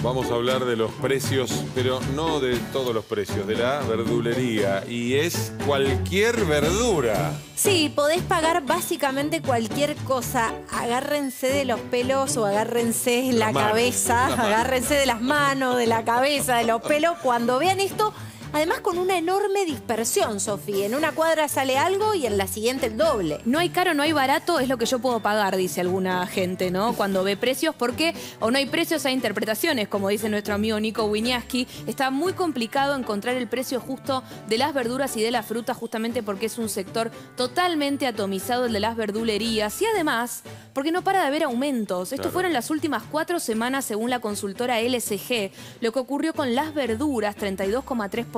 Vamos a hablar de los precios, pero no de todos los precios, de la verdulería. Y es cualquier verdura. Sí, podés pagar básicamente cualquier cosa. Agárrense de los pelos o agárrense la, La mano, cabeza, la agárrense de las manos, de la cabeza, de los pelos. Cuando vean esto, además con una enorme dispersión, Sofía. En una cuadra sale algo y en la siguiente el doble. No hay caro, no hay barato, es lo que yo puedo pagar, dice alguna gente, ¿no? Cuando ve precios, porque o no hay precios, hay interpretaciones, como dice nuestro amigo Nico Winiaski. Está muy complicado encontrar el precio justo de las verduras y de la fruta, justamente porque es un sector totalmente atomizado el de las verdulerías. Y además, porque no para de haber aumentos. Esto Claro. fueron las últimas cuatro semanas, según la consultora LSG. Lo que ocurrió con las verduras, 32,3%,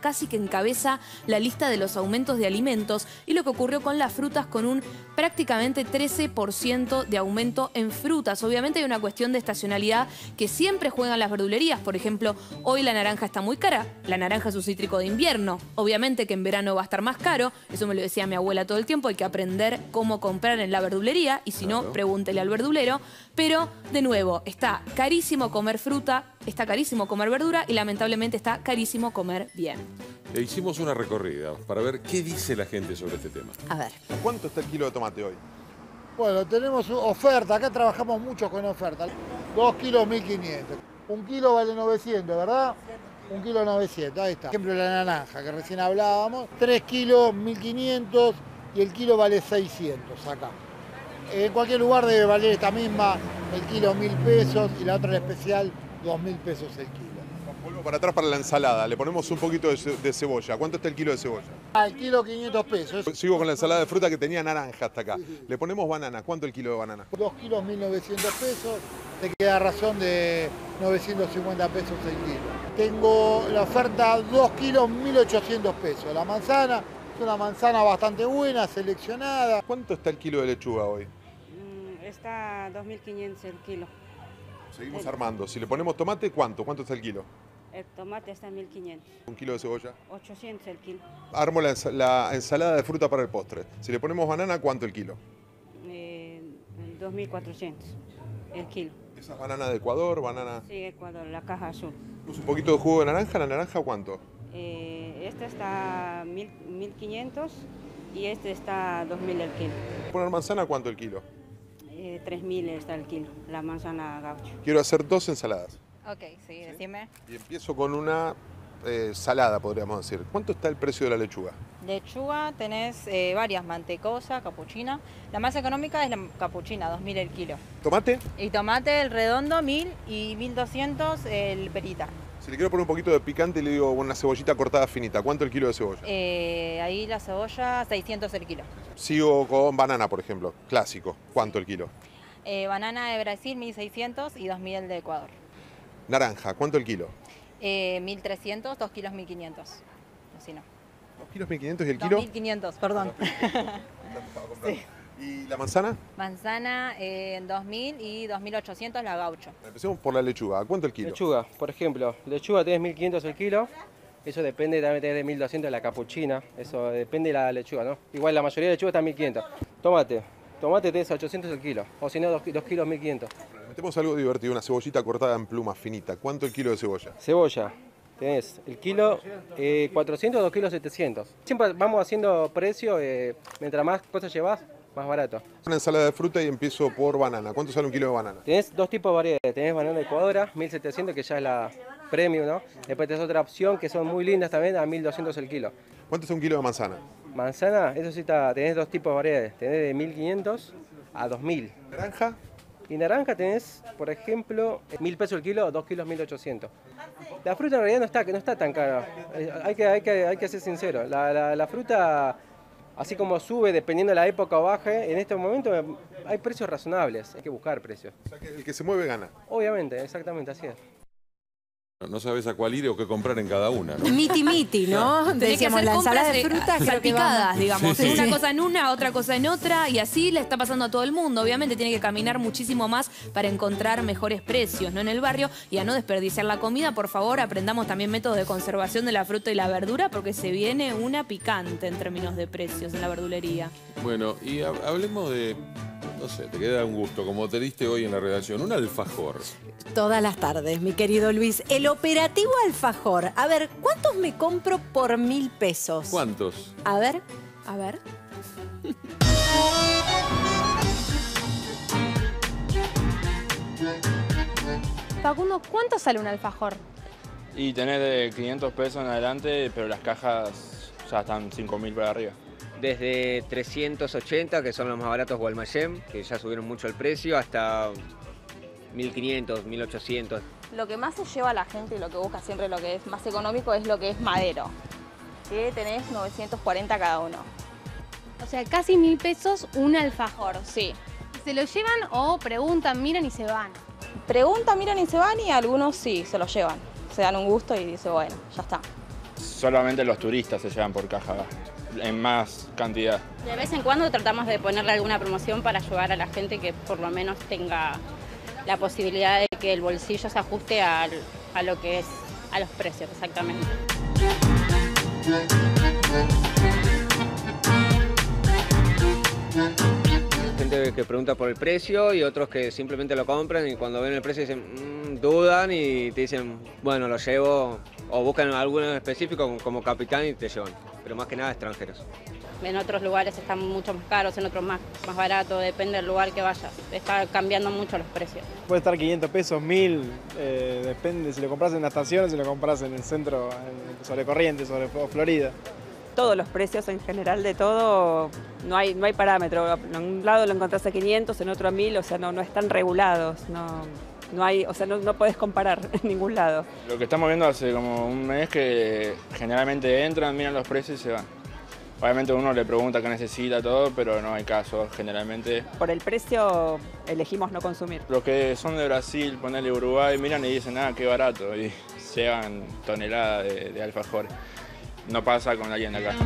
casi que encabeza la lista de los aumentos de alimentos. Y lo que ocurrió con las frutas, con un prácticamente 13% de aumento en frutas. Obviamente hay una cuestión de estacionalidad que siempre juegan las verdulerías. Por ejemplo, hoy la naranja está muy cara. La naranja es un cítrico de invierno. Obviamente que en verano va a estar más caro. Eso me lo decía mi abuela todo el tiempo. Hay que aprender cómo comprar en la verdulería. Y si no, pregúntele al verdulero. Pero, de nuevo, está carísimo comer fruta, está carísimo comer verdura y lamentablemente está carísimo comer bien. E hicimos una recorrida para ver qué dice la gente sobre este tema. A ver. ¿Cuánto está el kilo de tomate hoy? Bueno, tenemos oferta, acá trabajamos mucho con oferta. 2 kilos 1500. Un kilo vale 900, ¿verdad? Un kilo 900, ahí está. Por ejemplo, la naranja que recién hablábamos, 3 kilos 1500 y el kilo vale 600 acá. En cualquier lugar debe valer esta misma, el kilo 1000 pesos y la otra en especial 2000 pesos el kilo. Vuelvo para atrás para la ensalada. Le ponemos un poquito de, ce- de cebolla. ¿Cuánto está el kilo de cebolla? Al kilo 500 pesos, Sigo con la ensalada de fruta que tenía naranja hasta acá. Le ponemos banana. ¿Cuánto el kilo de banana? 2 kilos 1900 pesos, te queda razón de 950 pesos el kilo. Tengo la oferta 2 kilos 1800 pesos. La manzana es una manzana bastante buena, seleccionada. ¿Cuánto está el kilo de lechuga hoy? Mm, Está 2.500 el kilo. Seguimos armando. Si le ponemos tomate, ¿cuánto? ¿Cuánto está el kilo? El tomate está 1.500. Un kilo de cebolla. 800 el kilo. Armo la, ensa- la ensalada de fruta para el postre. Si le ponemos banana, ¿cuánto el kilo? Eh, 2.400 el kilo. Esa es banana de Ecuador, banana... Sí, Ecuador, la caja azul. Un poquito de jugo de naranja. ¿La naranja cuánto? Eh, este está 1.000 1.500 y este está 2.000 el kilo. ¿Poner manzana cuánto el kilo? Eh, 3.000 está el kilo, la manzana gaucho. Quiero hacer dos ensaladas. Ok, sí, decime. Y empiezo con una eh, salada, podríamos decir. ¿Cuánto está el precio de la lechuga? Lechuga tenés eh, varias, mantecosa, capuchina. La más económica es la capuchina, 2000 el kilo. ¿Tomate? Y tomate el redondo, 1000 y 1200 el perita. Si le quiero poner un poquito de picante, le digo una cebollita cortada finita. ¿Cuánto el kilo de cebolla? Eh, ahí la cebolla, 600 el kilo. Sigo con banana, por ejemplo. Clásico. ¿Cuánto el kilo? Eh, banana de Brasil, 1600 y 2000 el de Ecuador. Naranja, ¿cuánto el kilo? Eh, 1300, 2 kilos 1500. Así no. ¿Dos kilos 1500 y el kilo? 2500, perdón. ¿Y la manzana? Manzana eh, en 2000 y 2800 la gaucho. Empecemos por la lechuga. ¿A ¿Cuánto el kilo? Lechuga, por ejemplo, lechuga tenés 1500 el kilo, eso depende también tenés de 1200 la capuchina, eso depende de la lechuga, ¿no? Igual la mayoría de lechuga está en 1500. Tomate, tomate tenés 800 el kilo, o si no 2, kilos 1500. Le Metemos algo divertido, una cebollita cortada en pluma finita. ¿Cuánto el kilo de cebolla? Cebolla, tenés el kilo eh, 400, 2 kilos 700. Siempre vamos haciendo precio, eh, mientras más cosas llevas, más barato. Una ensalada de fruta y empiezo por banana. ¿Cuánto sale un kilo de banana? Tenés dos tipos de variedades. Tenés banana ecuadora, 1700, que ya es la premium, ¿no? Después tenés otra opción que son muy lindas también, a 1200 el kilo. ¿Cuánto es un kilo de manzana? Manzana, eso sí está, tenés dos tipos de variedades. Tenés de 1500 a 2000. ¿Naranja? Y naranja tenés, por ejemplo, 1000 pesos el kilo, 2 kilos 1800. La fruta en realidad no está, no está tan cara. Eh, Hay que, hay que, hay que ser sincero. La, la- la fruta, así como sube dependiendo de la época o baje, en este momento eh, hay precios razonables. Hay que buscar precios. O sea que el que se mueve gana. Obviamente, exactamente, así es. No sabes a cuál ir o qué comprar en cada una, ¿no? Miti miti, ¿no? Tenés que Decíamos hacer la ensalada compras de frutas creo que salpicadas, digamos. Sí, sí. Una cosa en una, otra cosa en otra, y así le está pasando a todo el mundo. Obviamente tiene que caminar muchísimo más para encontrar mejores precios, ¿no? En el barrio, y a no desperdiciar la comida, por favor, aprendamos también métodos de conservación de la fruta y la verdura, porque se viene una picante en términos de precios en la verdulería. Bueno, y hab- hablemos de no sé, te queda un gusto, como te diste hoy en la redacción, un alfajor. Todas las tardes, mi querido Luis. El operativo alfajor. A ver, ¿cuántos me compro por mil pesos? ¿Cuántos? A ver. A ver. Facundo, ¿cuánto sale un alfajor? Y tenés de 500 pesos en adelante, pero las cajas ya están 5.000 para arriba. Desde 380, que son los más baratos Gualmayem, que ya subieron mucho el precio, hasta 1500, 1800. Lo que más se lleva la gente y lo que busca siempre lo que es más económico es lo que es madero, que tenés 940 cada uno. O sea, casi mil pesos un alfajor. Sí. ¿Se lo llevan o preguntan, miran y se van? Preguntan, miran y se van y algunos sí, se lo llevan. Se dan un gusto y dicen, bueno, ya está. Solamente los turistas se llevan por caja en más cantidad. De vez en cuando tratamos de ponerle alguna promoción para ayudar a la gente que por lo menos tenga la posibilidad de que el bolsillo se ajuste al- a lo que es a los precios exactamente. Gente que pregunta por el precio y otros que simplemente lo compran y cuando ven el precio dicen, "Mm", dudan y te dicen, bueno, lo llevo, o buscan alguno en específico como- como capitán y te llevan, pero más que nada extranjeros. En otros lugares están mucho más caros, en otros más, más baratos, depende del lugar que vayas. Está cambiando mucho los precios. Puede estar 500 pesos, 1000, eh, depende si lo compras en una estación o si lo compras en el centro, en- sobre Corrientes, sobre Florida. Todos los precios en general de todo, no hay, no hay parámetro. En un lado lo encontrás a 500, en otro a 1000, o sea, no, no están regulados. No, no hay, o sea, no, no podés comparar en ningún lado. Lo que estamos viendo hace como un mes que generalmente entran, miran los precios y se van. Obviamente uno le pregunta qué necesita, todo, pero no hay caso. Generalmente Por el precio elegimos no consumir. los que son de Brasil, ponerle Uruguay, miran y dicen, ah, qué barato, y llevan toneladas de, de alfajores. No pasa con alguien de acá.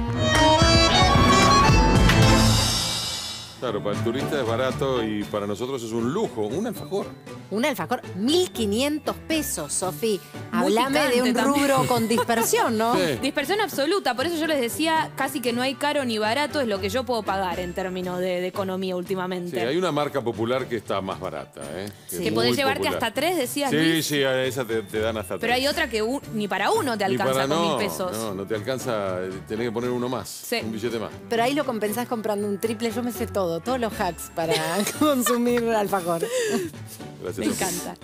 Claro, para el turista es barato y para nosotros es un lujo, un alfajor. Un alfajor, 1.500 pesos, Sofi. Hablame de un también. rubro con dispersión, ¿no? Dispersión absoluta, por eso yo les decía casi que no hay caro ni barato, es lo que yo puedo pagar en términos de, de economía Sí, últimamente. hay una marca popular que está más barata, ¿eh? es Que podés llevarte popular. hasta tres, decías, Sí, Luis. sí, a esa te, te dan hasta Pero hay tres. otra que ni para uno te alcanza para- con no, mil pesos. No, no te alcanza, tenés que poner uno más, Sí. un billete más. Pero ahí lo compensás comprando un triple. Yo me sé todo, todos los hacks para consumir alfajor. Gracias. Me encanta.